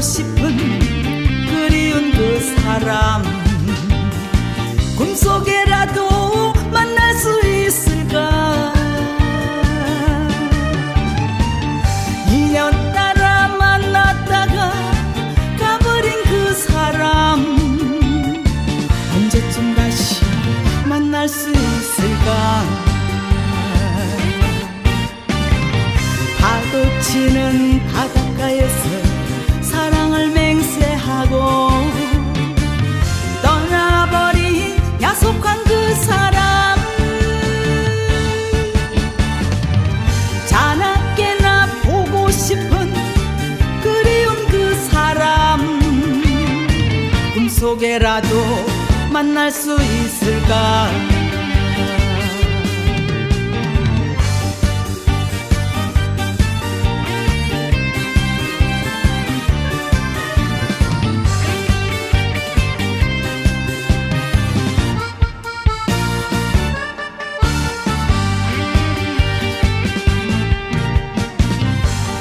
싶은 그리운 그 사람. 꿈속에라도 속에라도 만날 수 있을까?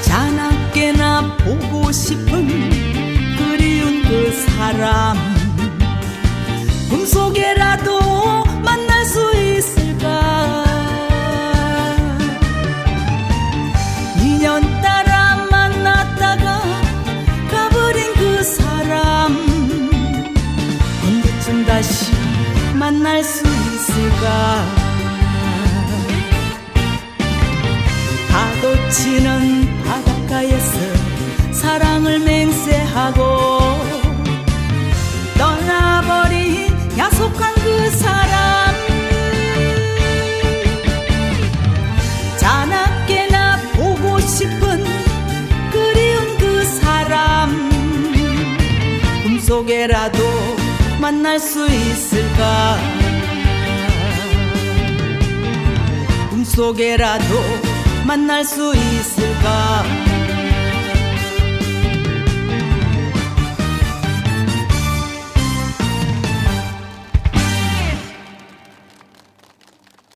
자나깨나 보고 싶은 그리운 그 사람 꿈속에라도 만날 수 있을까? 인연 따라 만났다가 가버린 그 사람 언제쯤 다시 만날 수 있을까? 파도 치는 꿈속에라도 만날 수 있을까? 꿈속에라도 만날 수 있을까